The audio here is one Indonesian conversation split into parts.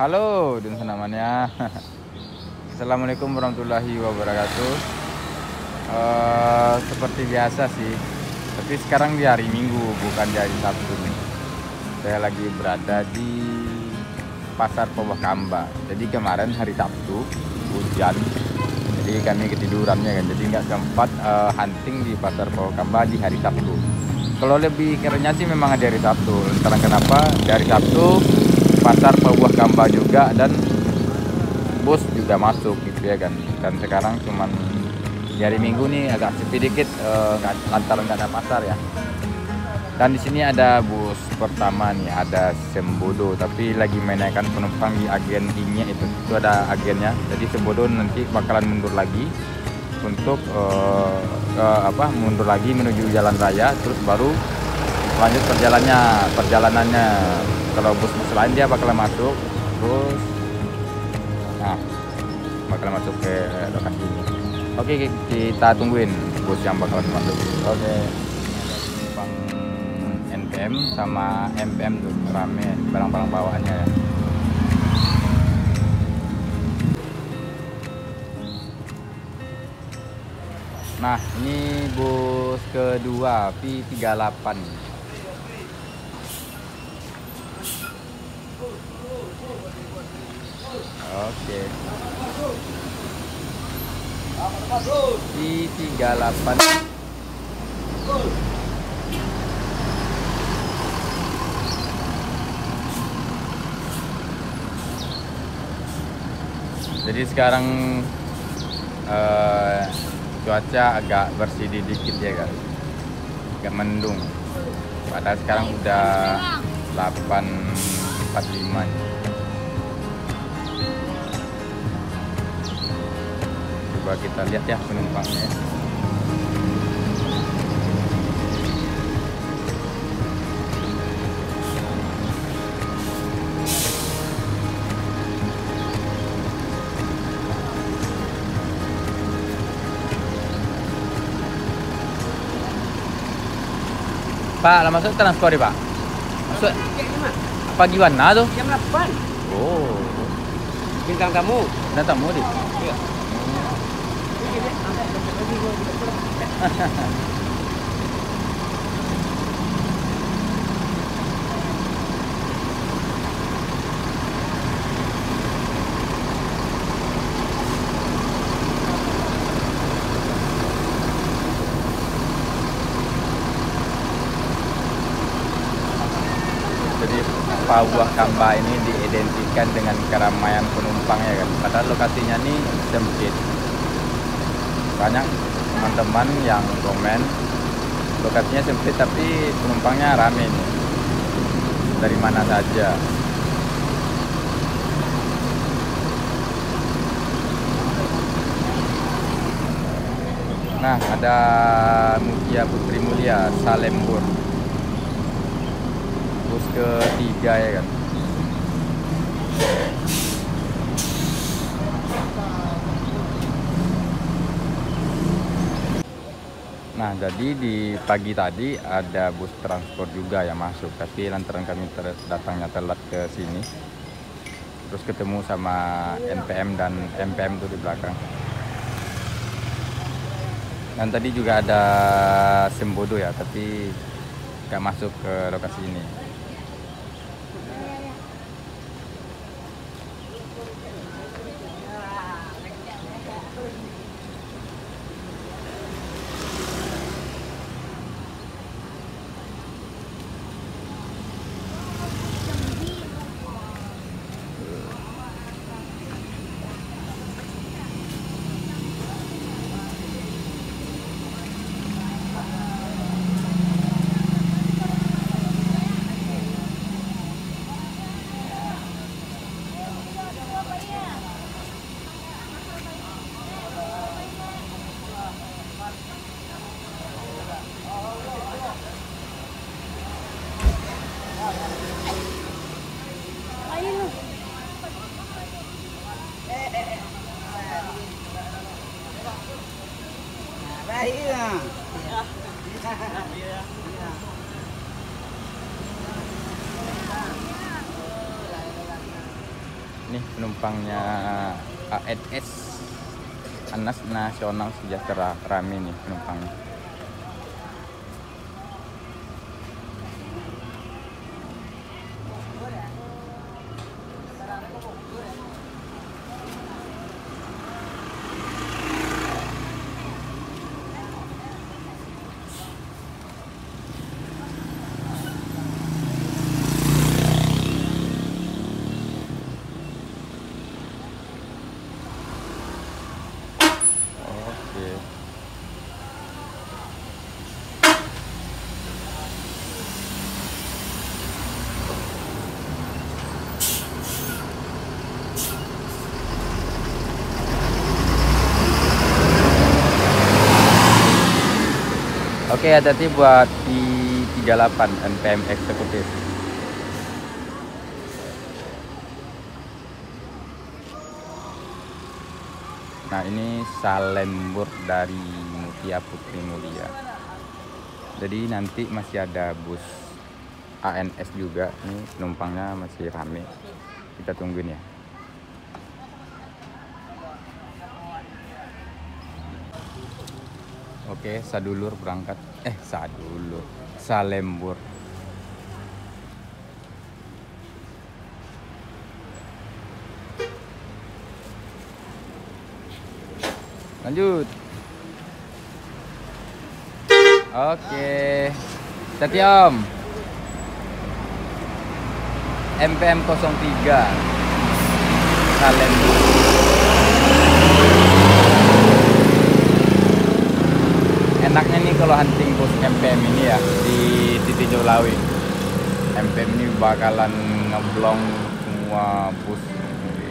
Halo, dan namanya. Assalamualaikum warahmatullahi wabarakatuh. Uh, seperti biasa sih, tapi sekarang di hari Minggu bukan di hari Sabtu nih. Saya lagi berada di Pasar Kamba. Jadi kemarin hari Sabtu hujan, jadi kami ketidurannya kan, jadi nggak sempat uh, hunting di Pasar Kamba di hari Sabtu. Kalau lebih kerennya sih memang ada hari Sabtu. Entah kenapa dari Sabtu pasar Pabuah Kamba juga dan bus juga masuk gitu ya kan. Dan sekarang cuman hari Minggu nih agak sepi dikit uh, lantaran nggak ada pasar ya. Dan di sini ada bus pertama nih ada Sembodo tapi lagi menaikkan penumpang di agen ini itu. Itu ada agennya. Jadi Sembodo nanti bakalan mundur lagi untuk uh, uh, apa mundur lagi menuju jalan raya terus baru lanjut perjalanannya perjalanannya. Kalau bus-bus lain dia bakal masuk terus nah bakal masuk ke lokasi ini. Oke kita tungguin bus yang bakal masuk. Oke. Bang NPM sama MPM tuh rame barang-barang bawaannya ya. Nah, ini bus kedua P38 Oke. Di 38. Jadi sekarang uh, cuaca agak bersih dikit ya kan. Agak mendung. Padahal sekarang udah 8.45 coba kita lihat ya penumpangnya Pak, lah masuk transport ya, Pak? Masuk. Pagi warna tuh? Jam 8. Oh. Bintang tamu. Bintang tamu di? Iya. Jadi Pabuah Kamba ini diidentikan dengan keramaian penumpang ya kan. Padahal lokasinya ini sempit. Banyak teman-teman yang komen lokasinya sempit tapi penumpangnya rame nih. Dari mana saja. Nah, ada Mutia Putri Mulia Salembur bus ketiga ya kan Nah jadi di pagi tadi ada bus transport juga yang masuk Tapi lantaran kami ter datangnya telat ke sini Terus ketemu sama NPM dan MPM tuh di belakang. Dan tadi juga ada Sembodo ya Tapi gak masuk ke lokasi ini penumpangnya ANS Anas Nasional Sejahtera rame nih penumpangnya Oke. Oke, hati-hati buat di 38 NPM eksekutif. Nah ini Salembur dari Mutia Putri Mulia. Jadi nanti masih ada bus ANS juga. Ini penumpangnya masih rame. Kita tungguin ya. Oke, Sadulur berangkat. Eh, Sadulur. Salembur. Lanjut. Oke. Hati Om. MPM 03. Salembur. Enaknya nih kalau hunting bus MPM ini ya di Titi Jolawi. MPM ini bakalan ngeblong semua bus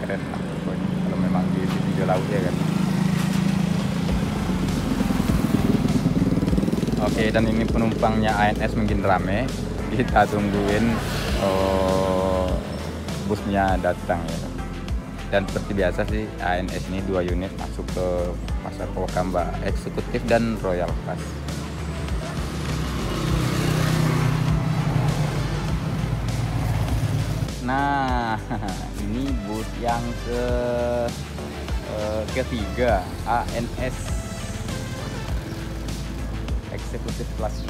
keren lah pokoknya kalau memang di Titi Jolawi ya kan. Oke dan ini penumpangnya ANS mungkin rame. Kita tungguin oh, busnya datang ya. Dan seperti biasa sih ANS ini dua unit masuk ke pasar Wakamba eksekutif dan Royal Pass. Nah, ini bus yang ke eh, ketiga ANS eksekutif kelas.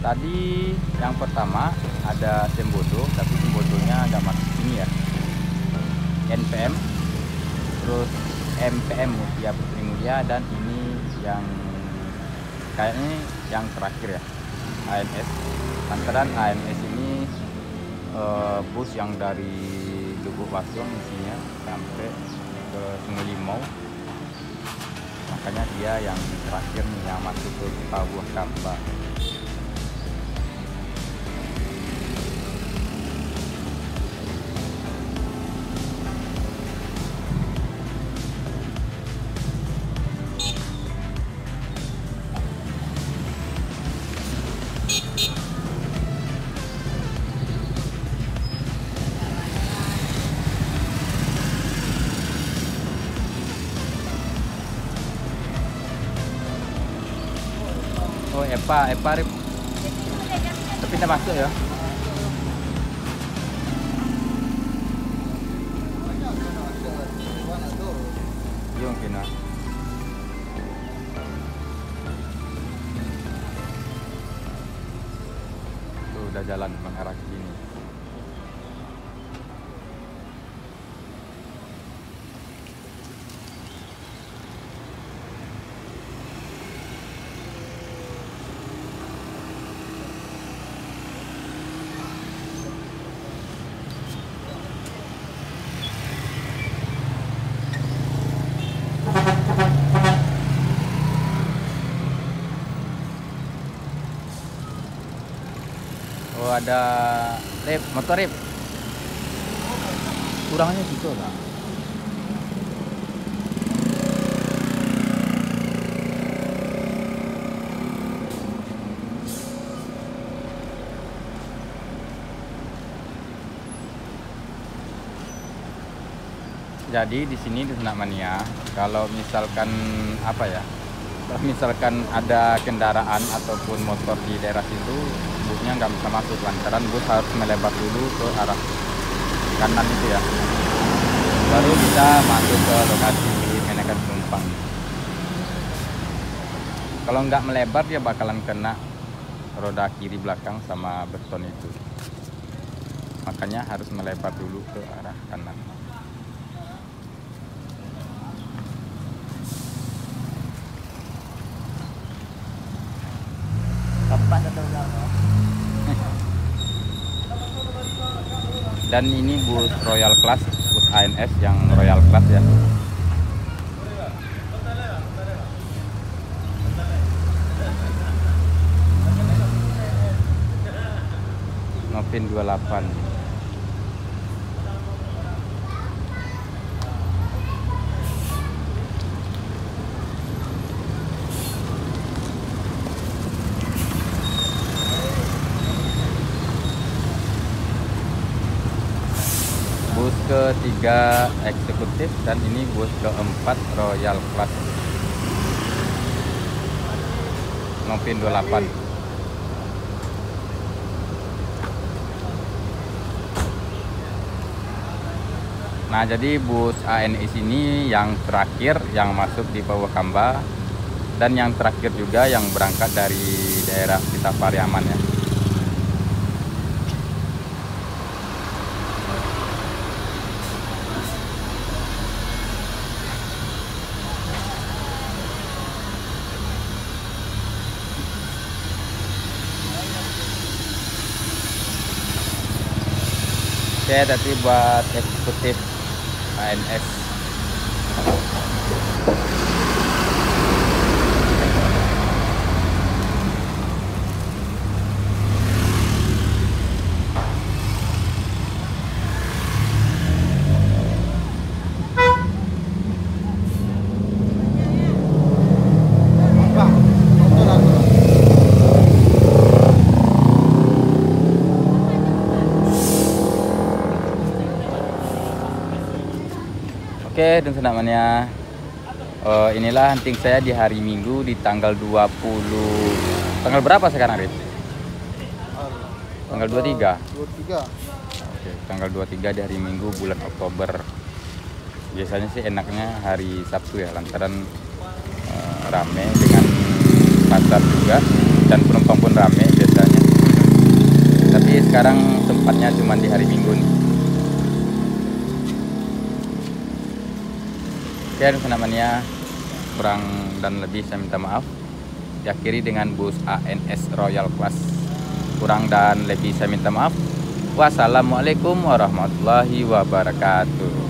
Tadi yang pertama ada Sembodo, tapi Sembodonya nggak masuk sini ya. NPM, terus MPM Mutia Putri Mulia dan ini yang kayaknya yang terakhir ya ANS. Lantaran ANS ini eh, bus yang dari Lubuk Basung isinya sampai ke Sungai Limau makanya dia yang terakhir nih yang masuk ke Pabuah Kamba Epa Epa Rip tapi kita masuk ya Iya mungkin ah. Tuh udah jalan mengarah ke sini. Oh ada rip, motor rip. Kurangnya gitu lah. Jadi di sini di Senak Mania, kalau misalkan apa ya, kalau misalkan ada kendaraan ataupun motor di daerah situ busnya nggak bisa masuk lantaran bus harus melebar dulu ke arah kanan itu ya. Baru bisa masuk ke lokasi menaikkan penumpang. Kalau nggak melebar dia bakalan kena roda kiri belakang sama beton itu. Makanya harus melebar dulu ke arah kanan dan ini bus Royal Class bus ANS yang Royal Class ya. Novin 28 bus ketiga eksekutif dan ini bus keempat Royal Class Novin 28 Nah jadi bus ANS ini yang terakhir yang masuk di Purwakarta dan yang terakhir juga yang berangkat dari daerah kita Pariaman ya. Oke, tadi buat eksekutif ANS. Oke, dan senamanya Eh, inilah hunting saya di hari Minggu di tanggal 20 Tanggal berapa sekarang, Rif? Tanggal 23. 23. Oke, tanggal 23 di hari Minggu bulan Oktober. Biasanya sih enaknya hari Sabtu ya, lantaran eh, rame dengan pasar juga dan penumpang pun rame biasanya. Tapi sekarang tempatnya cuma di hari Minggu nih. Oke, dan senamannya kurang dan lebih saya minta maaf. Diakhiri dengan bus ANS Royal Class. Kurang dan lebih saya minta maaf. Wassalamualaikum warahmatullahi wabarakatuh.